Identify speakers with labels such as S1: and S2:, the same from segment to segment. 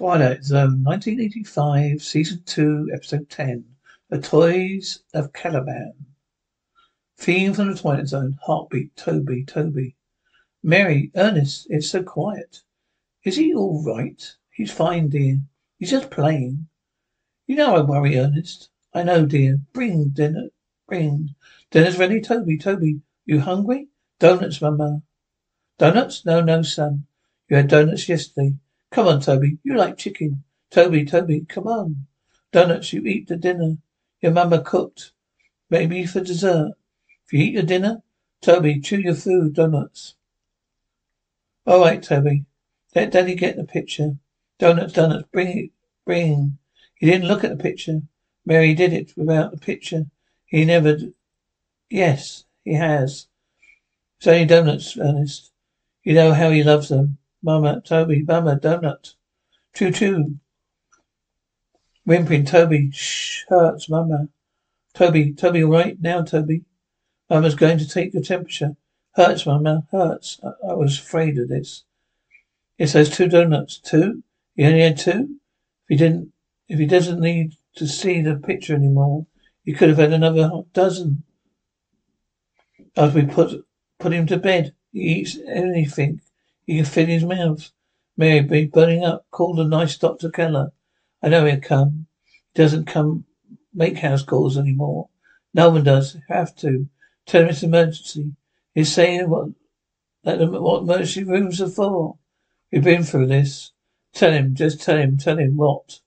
S1: Twilight Zone, 1985, Season 2, Episode 10. The Toys of Caliban. Theme from the Twilight Zone. Heartbeat. Toby. Toby. Mary. Ernest. It's so quiet. Is he all right? He's fine, dear. He's just playing. You know I worry, Ernest. I know, dear. Bring dinner. Bring. Dinner's ready, Toby. Toby. You hungry? Donuts, Mama. Donuts? No, no, son. You had donuts yesterday. Come on, Toby. You like chicken. Toby, Toby, come on. Donuts, you eat the dinner. Your mama cooked. Maybe for dessert. If you eat your dinner, Toby, chew your food, donuts. All right, Toby. Let Daddy get the picture. Donuts, donuts, bring it, bring. He didn't look at the picture. Mary did it without the picture. He never. D- yes, he has. It's only donuts, Ernest. You know how he loves them. Mama, Toby, Mama, donut. Choo choo. Whimpering, Toby, shh, hurts, Mama. Toby, Toby, all right now, Toby. Mama's going to take your temperature. Hurts, Mama, hurts. I, I was afraid of this. It says two donuts. Two? He only had two? If he didn't, if he doesn't need to see the picture anymore, he could have had another dozen. As we put put him to bed, he eats anything he can fit his mouth. Mary be burning up. Call the nice Dr. Keller. I know he'll come. He doesn't come make house calls anymore. No one does. Have to. Tell him it's emergency. He's saying what that what emergency rooms are for. We've been through this. Tell him, just tell him, tell him what.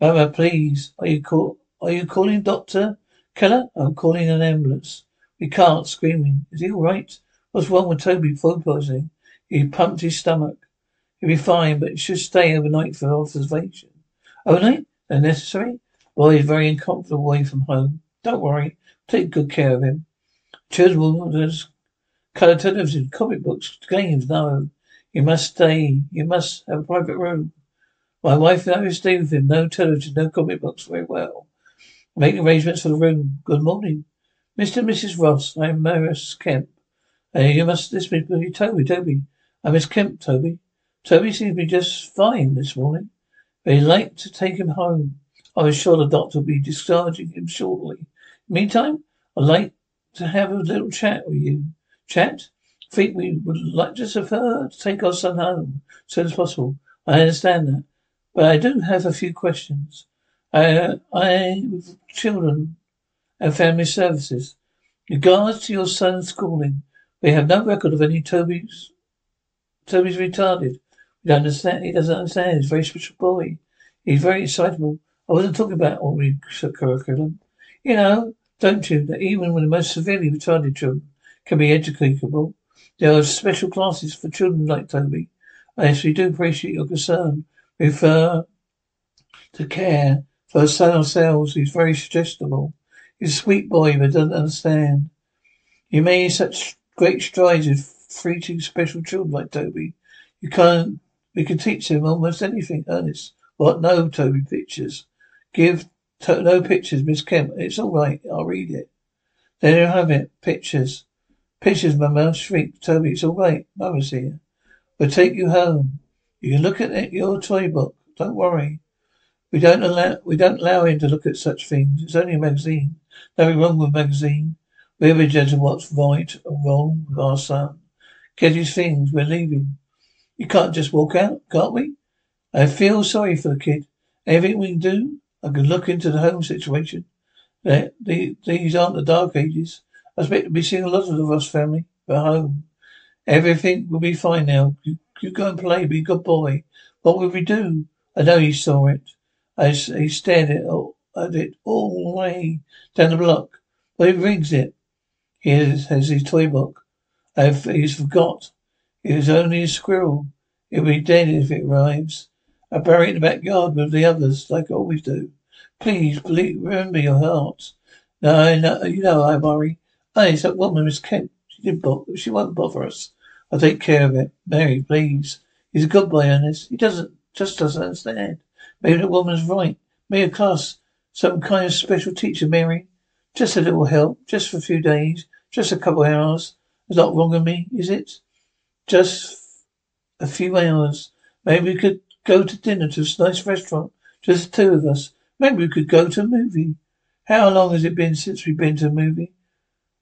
S1: Mama, please. Are you call are you calling Doctor Keller? I'm calling an ambulance. We can't, screaming. Is he all right? What's wrong with Toby food poisoning? He pumped his stomach. He'll be fine, but he should stay overnight for observation. Overnight? Unnecessary? Well, he's very uncomfortable away from home. Don't worry. Take good care of him. Children, colour television, comic books, games, no. You must stay. You must have a private room. My wife and I will stay with him. No television, no comic books. Very well. Make arrangements for the room. Good morning. Mr. and Mrs. Ross, I am Maris Kemp. Uh, you must, this be Toby, Toby. I Miss Kemp, Toby. Toby seems to be just fine this morning. He'd like to take him home. I was sure the doctor would be discharging him shortly. Meantime, I'd like to have a little chat with you. Chat? Think we would like have her to take our son home as soon as possible. I understand that. But I do have a few questions. I, I, with children and family services. Regards to your son's schooling, we have no record of any Toby's Toby's retarded. We don't understand. He doesn't understand. He's a very special boy. He's very excitable. I wasn't talking about all the curriculum. You know, don't you, that even when the most severely retarded children can be educable, there are special classes for children like Toby. Yes, we do appreciate your concern. Refer uh, to care for a son ourselves. He's very suggestible. He's a sweet boy, but doesn't understand. You made such great strides with treating special children like Toby. You can't, we can teach him almost anything, Ernest. What? No, Toby, pictures. Give to, no pictures, Miss Kemp. It's all right. I'll read it. There you have it. Pictures. Pictures, Mama. Shrieked Toby. It's all right. Mama's here. We'll take you home. You can look at it, your toy book. Don't worry. We don't allow we don't allow him to look at such things. It's only a magazine. Nothing wrong with a magazine. We're the judge of what's right and wrong with our son. Get his things. We're leaving. You can't just walk out, can't we? I feel sorry for the kid. Everything we can do, I can look into the home situation. these aren't the dark ages. I expect to be seeing a lot of the Ross family at home. Everything will be fine now. You, you go and play, be a good boy. What will we do? I know he saw it. As he stared at, at it all the way down the block. But he rings it. He has, has his toy book. He's forgot. It was only a squirrel. He'll be dead if it arrives. I bury it in the backyard with the others, like I always do. Please, believe, remember your heart. No, I know, you know I worry. Oh, it's that woman, Miss Kemp. She did bother, she won't bother us. I'll take care of it. Mary, please. He's a good boy, Ernest. He doesn't, just doesn't understand. Maybe the woman's right. Maybe a class, some kind of special teacher, Mary. Just a little help, just for a few days, just a couple of hours. There's not wrong with me, is it? Just a few hours. Maybe we could go to dinner to a nice restaurant. Just two of us. Maybe we could go to a movie. How long has it been since we've been to a movie?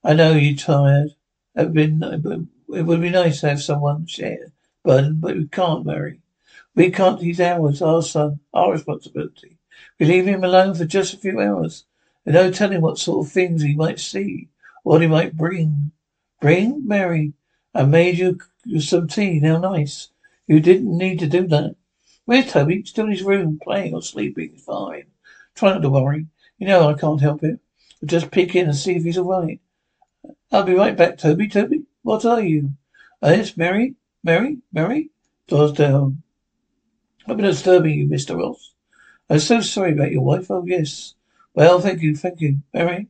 S1: I know you're tired. It would be, it would be nice to have someone share burden, but we can't, Mary. We can't. He's ours, our son, our responsibility. We leave him alone for just a few hours. There's no telling what sort of things he might see, what he might bring. Bring, Mary. I made you some tea. Now nice. You didn't need to do that. Where's Toby? Still in his room, playing or sleeping. Fine. Try not to worry. You know I can't help it. I'll just peek in and see if he's all right. I'll be right back, Toby. Toby, what are you? Oh, it's Mary. Mary? Mary? Doors down. I've been disturbing you, Mr. Ross. I'm so sorry about your wife. Oh, yes. Well, thank you, thank you. Mary?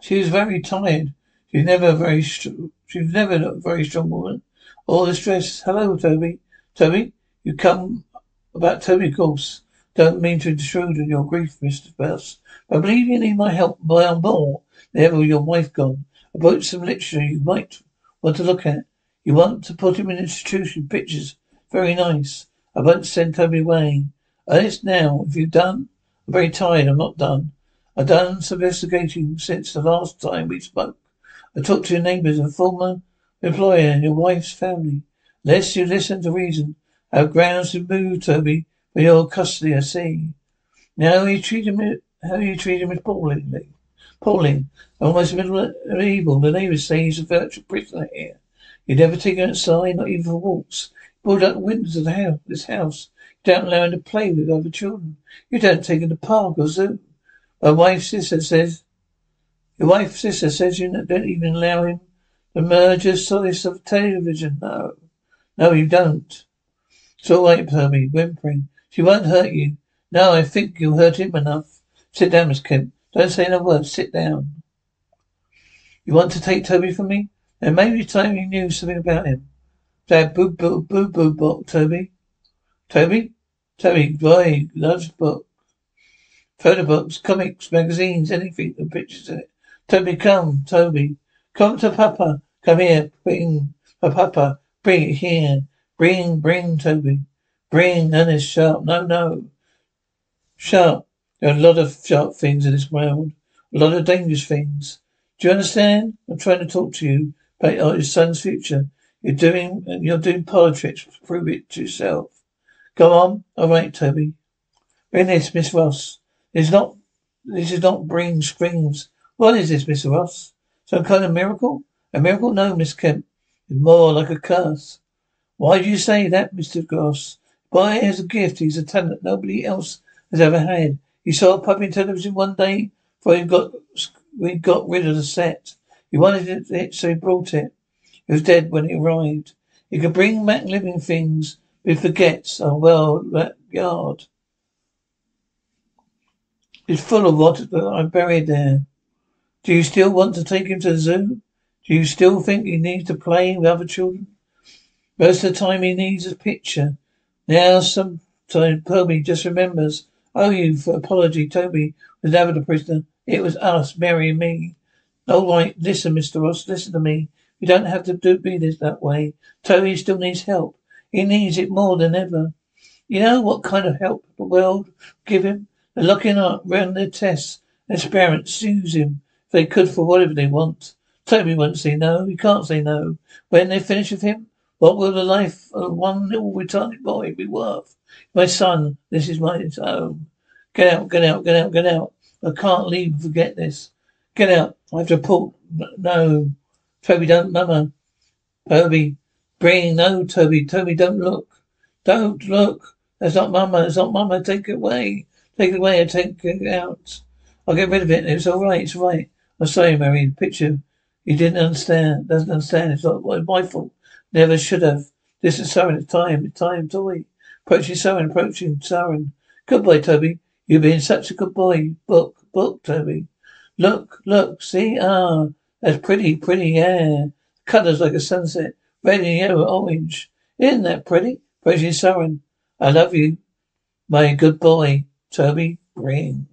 S1: She was very tired. She's never very, str- she's never a very strong woman. All the stress. Hello, Toby. Toby? You come about Toby, of course. Don't mean to intrude on your grief, Mr. Bell. I believe you need my help by on board. Never your wife gone. I brought some literature you might want to look at. You want to put him in institution. Pictures. Very nice. I won't send Toby away. Ernest now, have you done? I'm very tired, I'm not done. I've done some investigating since the last time we spoke. I to your neighbours and former employer and your wife's family. Lest you listen to reason. I have grounds to move Toby for your custody, I see. Now how you treat him how you treat him appallingly. Appalling. Almost middle of evil. The neighbours say he's a virtual prisoner here. You never take him outside, not even for walks. You board out the windows of the house, this house. You don't allow him to play with other children. You don't take him to park or zoo. My wife's sister says, your wife's sister says you don't even allow him to merge a solace of television. No. No, you don't. It's all right, Toby, whimpering. She won't hurt you. No, I think you'll hurt him enough. Sit down, Miss Kemp. Don't say another word. Sit down. You want to take Toby from me? And maybe time you knew something about him. Dad, boo boo boo boo book, Toby. Toby? Toby, boy, loves book. Photo books, comics, magazines, anything with pictures in it. Toby, come, Toby. Come to Papa. Come here. Bring, Papa. Bring it here. Bring, bring, Toby. Bring, Ernest, sharp. No, no. Sharp. There are a lot of sharp things in this world. A lot of dangerous things. Do you understand? I'm trying to talk to you about your son's future. You're doing, you're doing politics. Prove it to yourself. Go on. All right, Toby. Bring this, Miss Ross. It's not, this is not bring screams. What is this, Mr. Ross? Some kind of miracle? A miracle? No, Miss Kemp. It's more like a curse. Why do you say that, Mr. Ross? Boy has a gift. He's a talent nobody else has ever had. He saw a puppy on television one day before he got we got rid of the set. He wanted it, so he brought it. He was dead when he arrived. He could bring back living things, but he forgets. Oh well, that yard is full of what I buried there. Do you still want to take him to the zoo? Do you still think he needs to play with other children? Most of the time he needs a picture. Now sometimes Toby just remembers. Oh, you for apology, Toby was never the prisoner. It was us, Mary and me. All right, listen, Mr. Ross, listen to me. You don't have to do be this that way. Toby still needs help. He needs it more than ever. You know what kind of help the world give him? They're locking up round their tests. Parents use him they could for whatever they want. Toby won't say no. He can't say no. When they finish with him, what will the life of one little retarded boy be worth? My son, this is my home. Get out, get out, get out, get out. I can't leave and forget this. Get out. I have to pull. No. Toby, don't, Mama. Toby. Bring, no, Toby. Toby, don't look. Don't look. That's not Mama. That's not Mama. Take it away. Take it away. I take it out. I'll get rid of it. It's all right. It's all right. I'm sorry, Mary. The picture you didn't understand. Doesn't understand. It's not my fault. Never should have. This is Saren. It's time. It's time, Toy. Approaching Saren. Approaching Saren. Goodbye, Toby. You've been such a good boy. Book, book, Toby. Look, look, see? Ah, that's pretty, pretty, yeah. Colours like a sunset. Red and yellow, orange. Isn't that pretty? Approaching Saren. I love you. My good boy, Toby Green.